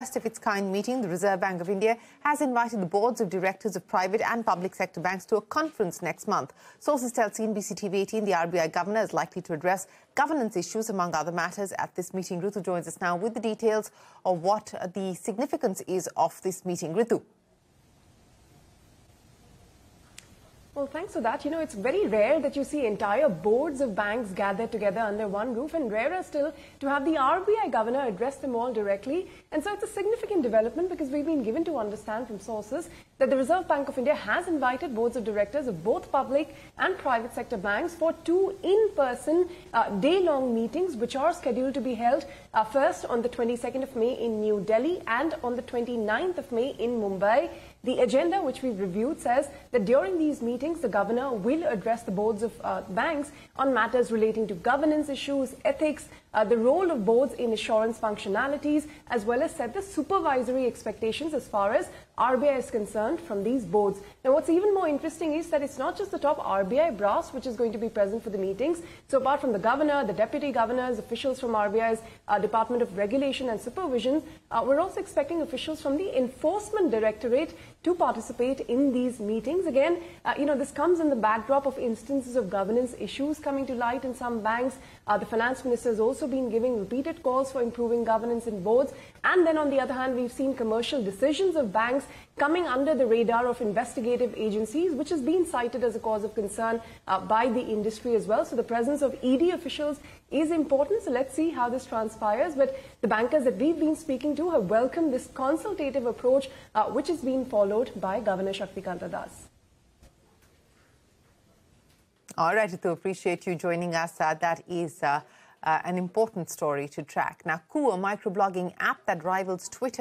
First of its kind meeting, the Reserve Bank of India has invited the boards of directors of private and public sector banks to a conference next month. Sources tell CNBC TV 18 the RBI governor is likely to address governance issues among other matters at this meeting. Ritu joins us now with the details of what the significance is of this meeting. Ritu. Well, thanks for that. You know, it's very rare that you see entire boards of banks gathered together under one roof, and rarer still to have the RBI governor address them all directly. And so it's a significant development because we've been given to understand from sources that the Reserve Bank of India has invited boards of directors of both public and private sector banks for two in-person uh, day-long meetings, which are scheduled to be held uh, first on the 22nd of May in New Delhi and on the 29th of May in Mumbai. The agenda, which we've reviewed, says that during these meetings, the governor will address the boards of uh, banks on matters relating to governance issues, ethics, uh, the role of boards in assurance functionalities, as well as set the supervisory expectations as far as RBI is concerned from these boards. Now, what's even more interesting is that it's not just the top RBI brass which is going to be present for the meetings. So, apart from the governor, the deputy governors, officials from RBI's uh, Department of Regulation and Supervision, uh, we're also expecting officials from the Enforcement Directorate to participate in these meetings. Again, uh, you know, this comes in the backdrop of instances of governance issues coming to light in some banks. Uh, the finance minister has also been giving repeated calls for improving governance in boards. And then on the other hand, we've seen commercial decisions of banks coming under the radar of investigative agencies, which has been cited as a cause of concern uh, by the industry as well. So the presence of ED officials is important. So let's see how this transpires. But the bankers that we've been speaking to have welcomed this consultative approach, uh, which is being followed by Governor Shaktikanta Das. All right, Ritu, appreciate you joining us. Uh, that is uh, uh, an important story to track. Now, Koo, a microblogging app that rivals Twitter.